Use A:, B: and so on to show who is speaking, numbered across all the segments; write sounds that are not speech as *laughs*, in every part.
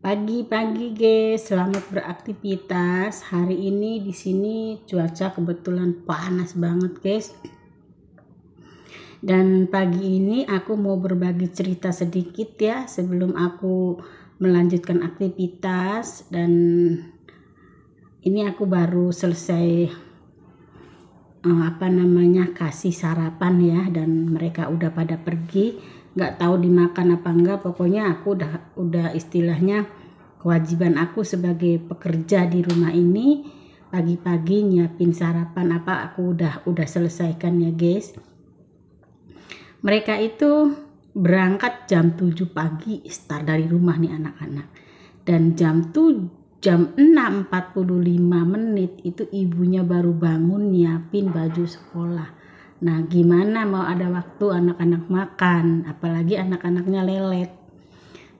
A: Pagi-pagi guys, selamat beraktivitas. Hari ini di sini cuaca kebetulan panas banget guys. Dan pagi ini aku mau berbagi cerita sedikit ya sebelum aku melanjutkan aktivitas dan ini aku baru selesai uh, apa namanya kasih sarapan ya dan mereka udah pada pergi nggak tahu dimakan apa enggak. Pokoknya aku udah udah istilahnya kewajiban aku sebagai pekerja di rumah ini pagi-pagi nyiapin sarapan apa aku udah udah selesaikan ya guys. Mereka itu berangkat jam 7 pagi start dari rumah nih anak-anak. Dan jam tuh jam 6.45 menit itu ibunya baru bangun nyiapin baju sekolah Nah, gimana mau ada waktu anak-anak makan, apalagi anak-anaknya lelet.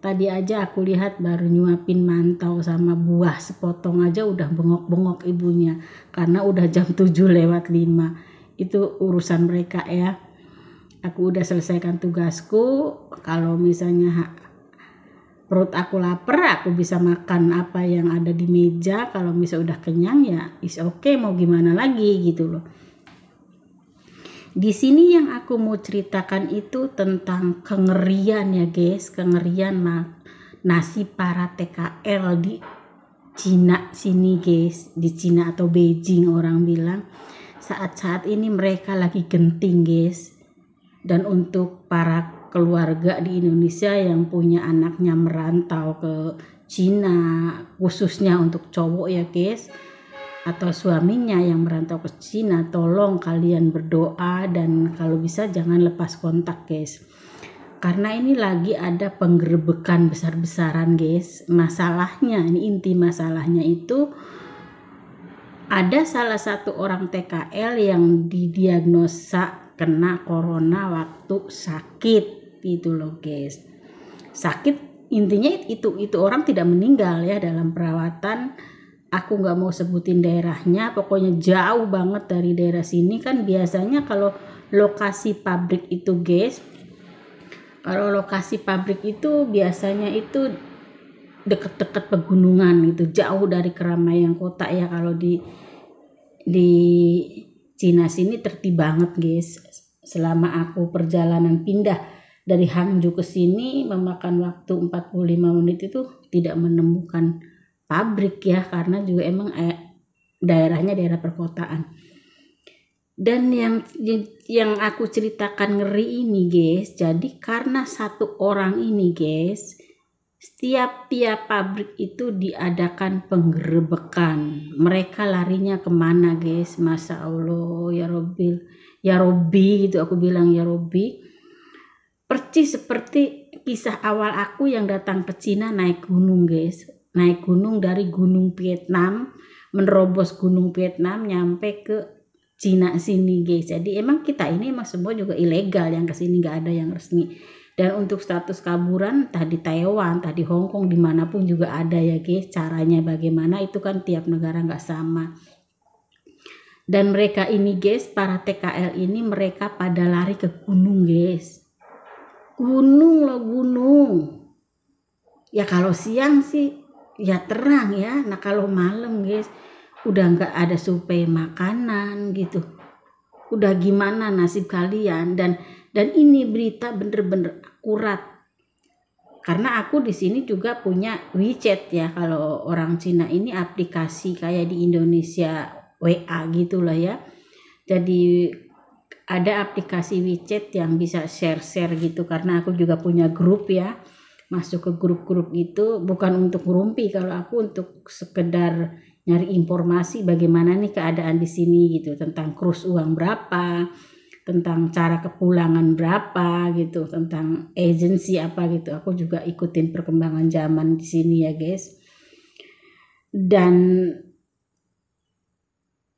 A: Tadi aja aku lihat baru nyuapin mantau sama buah sepotong aja udah bengok-bengok ibunya karena udah jam *laughs* 7 lewat 5. Itu urusan mereka ya. Aku udah selesaikan tugasku. Kalau misalnya perut aku lapar, aku bisa makan apa yang ada di meja. Kalau misalnya udah kenyang ya is oke okay, mau gimana lagi gitu loh di sini yang aku mau ceritakan itu tentang kengerian ya guys, kengerian nasib para TKL di Cina sini guys, di Cina atau Beijing orang bilang. Saat-saat ini mereka lagi genting guys. Dan untuk para keluarga di Indonesia yang punya anaknya merantau ke Cina, khususnya untuk cowok ya guys atau suaminya yang merantau ke Cina tolong kalian berdoa dan kalau bisa jangan lepas kontak guys. Karena ini lagi ada penggerbekan besar-besaran guys. Masalahnya ini inti masalahnya itu ada salah satu orang TKL yang didiagnosa kena corona waktu sakit itu loh guys. Sakit intinya itu itu orang tidak meninggal ya dalam perawatan aku nggak mau sebutin daerahnya pokoknya jauh banget dari daerah sini. Kan biasanya kalau lokasi pabrik itu guys kalau lokasi pabrik itu biasanya itu deket-deket pegunungan itu jauh dari keramaian kota ya. Kalau di di Cina sini tertib banget guys. Selama aku perjalanan pindah dari Hangzhou ke sini memakan waktu 45 menit itu tidak menemukan pabrik ya karena juga emang eh, daerahnya daerah perkotaan. Dan yang yang aku ceritakan ngeri ini guys jadi karena satu orang ini guys setiap tiap pabrik itu diadakan penggerebekan mereka larinya ke mana guys? Masa Allah ya Robil ya Robi gitu aku bilang ya Robi percis seperti kisah awal aku yang datang ke Cina naik gunung guys naik gunung dari gunung Vietnam menerobos gunung Vietnam nyampe ke Cina sini guys. Jadi emang kita ini emang semua juga ilegal yang ke sini nggak ada yang resmi. Dan untuk status kaburan tadi Taiwan tadi Hong Kong di mana pun juga ada ya guys caranya bagaimana itu kan tiap negara nggak sama. Dan mereka ini guys para TKL ini mereka pada lari ke gunung guys. Gunung loh gunung. Ya kalau siang sih ya terang ya. Nah kalau malam guys udah nggak ada suplai makanan gitu. Udah gimana nasib kalian? Dan dan ini berita bener-bener akurat. Karena aku di sini juga punya WeChat ya. Kalau orang Cina ini aplikasi kayak di Indonesia WA gitu lah ya. Jadi ada aplikasi WeChat yang bisa share-share gitu. Karena aku juga punya grup ya masuk ke grup-grup itu bukan untuk merumpi kalau aku untuk sekedar nyari informasi bagaimana nih keadaan di sini gitu tentang krus uang berapa tentang cara kepulangan berapa gitu tentang agensi apa gitu. Aku juga ikutin perkembangan zaman di sini ya guys. Dan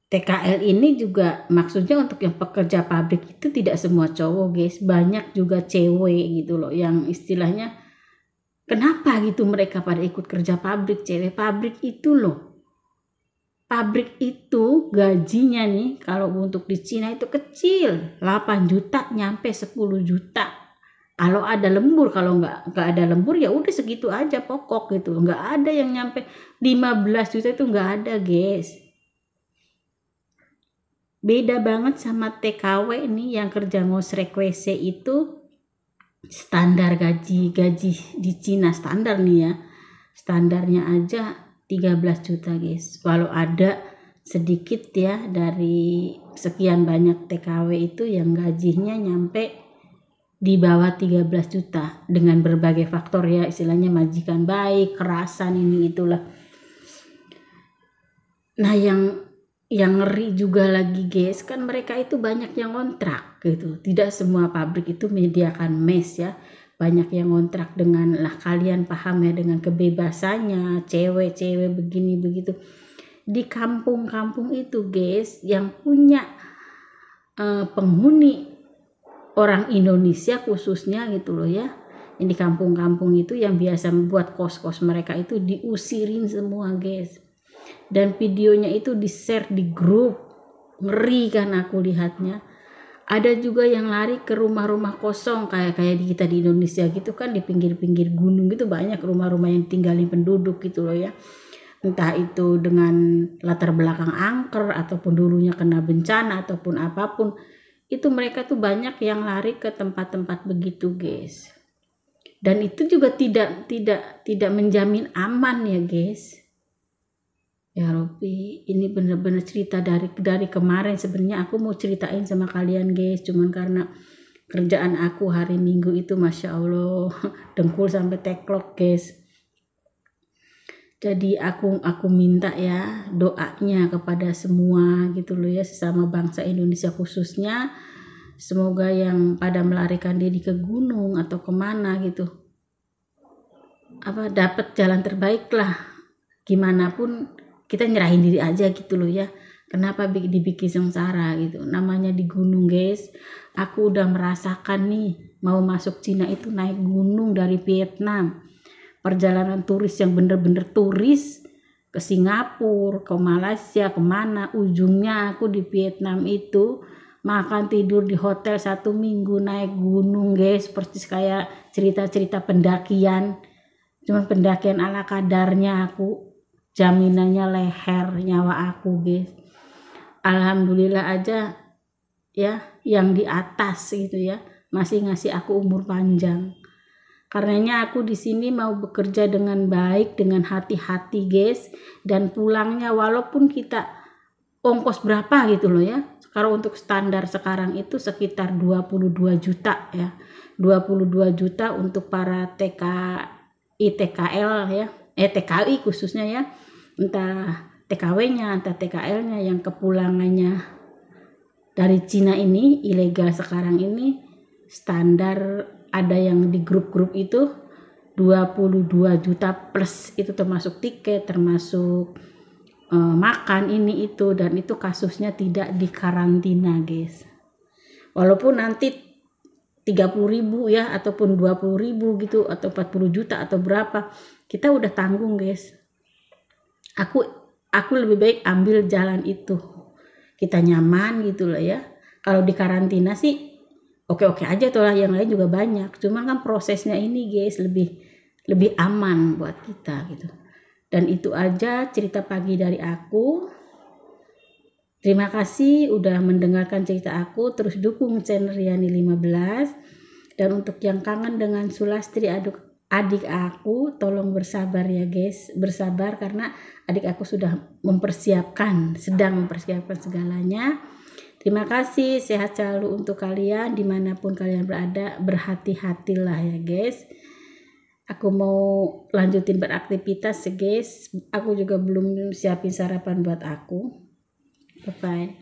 A: TKL ini juga maksudnya untuk yang pekerja pabrik itu tidak semua cowok guys. Banyak juga cewek gitu loh yang istilahnya Kenapa gitu mereka pada ikut kerja pabrik cewek pabrik itu loh. Pabrik itu gajinya nih kalau untuk di Cina itu kecil. 8 juta nyampe 10 juta. Kalau ada lembur kalau nggak nggak ada lembur ya udah segitu aja pokok gitu. Nggak ada yang nyampe 15 juta itu nggak ada guys. Beda banget sama TKW ini yang kerja ngosrek WC itu standar gaji gaji di Cina standar nih ya. Standarnya aja 13 juta guys. Walau ada sedikit ya dari sekian banyak TKW itu yang gajinya nyampe di bawah 13 juta dengan berbagai faktor ya. Istilahnya majikan baik, kerasan ini itulah. Nah yang yang ngeri juga lagi guys. Kan mereka itu banyak yang kontrak gitu. Tidak semua pabrik itu menyediakan mes ya. Banyak yang kontrak dengan lah kalian paham ya dengan kebebasannya. Cewek-cewek begini begitu. Di kampung-kampung itu guys yang punya uh, penghuni orang Indonesia khususnya gitu loh ya. Yang di kampung-kampung itu yang biasa membuat kos-kos mereka itu diusirin semua guys dan videonya itu di share di grup. Ngeri kan aku lihatnya. Ada juga yang lari ke rumah-rumah kosong kayak kayak di kita di Indonesia gitu kan di pinggir-pinggir gunung gitu banyak rumah-rumah yang tinggalin penduduk gitu loh ya. Entah itu dengan latar belakang angker ataupun dulunya kena bencana ataupun apa pun itu mereka tuh banyak yang lari ke tempat-tempat begitu guys. Dan itu juga tidak tidak tidak menjamin aman ya guys ya Robi ini bener-bener cerita dari dari kemarin. Sebenarnya aku mau ceritain sama kalian guys. Cuman karena kerjaan aku hari minggu itu masya Allah *laughs* dengkul sampai teklok guys. Jadi aku aku minta ya doanya kepada semua gitu loh ya sesama bangsa Indonesia khususnya. Semoga yang pada melarikan diri ke gunung atau ke mana gitu apa dapat jalan terbaik lah. Gimana pun kita nyerahin diri aja gitu loh ya. Kenapa dibikin sengsara gitu? Namanya di gunung guys. Aku udah merasakan nih mau masuk Cina itu naik gunung dari Vietnam. Perjalanan turis yang bener-bener turis ke Singapura, ke Malaysia, ke mana? Ujungnya aku di Vietnam itu makan tidur di hotel satu minggu naik gunung guys. Seperti kayak cerita-cerita pendakian. Cuman pendakian ala kadarnya aku jaminannya leher nyawa aku guys Alhamdulillah aja ya yang di atas gitu ya masih ngasih aku umur panjang Karenanya aku di sini mau bekerja dengan baik, dengan hati-hati guys. Dan pulangnya walaupun kita ongkos berapa gitu loh ya. Kalau untuk standar sekarang itu sekitar 22 juta ya. 22 juta untuk para TK ITKL ya. Eh TKI khususnya ya. Entah TKW-nya, entah TKL-nya yang kepulangannya dari Cina ini ilegal sekarang ini standar ada yang di grup-grup itu 22 juta plus itu termasuk tiket termasuk uh, makan ini itu dan itu kasusnya tidak dikarantina guys walaupun nanti 30 ribu ya ataupun 20 ribu gitu atau 40 juta atau berapa kita udah tanggung guys. Aku aku lebih baik ambil jalan itu. Kita nyaman gitu lah ya. Kalau dikarantina sih oke-oke aja tuh lah. Yang lain juga banyak. Cuman kan prosesnya ini guys lebih lebih aman buat kita gitu. Dan itu aja cerita pagi dari aku. Terima kasih udah mendengarkan cerita aku. Terus dukung channel Riani 15 dan untuk yang kangen dengan Sulastri aduk adik aku tolong bersabar ya guys bersabar karena adik aku sudah mempersiapkan sedang mempersiapkan segalanya Terima kasih, sehat selalu untuk kalian di mana pun kalian berada. Berhati-hatilah ya guys. Aku mau lanjutin beraktivitas ya guys. Aku juga belum siapin sarapan buat aku. Bye-bye.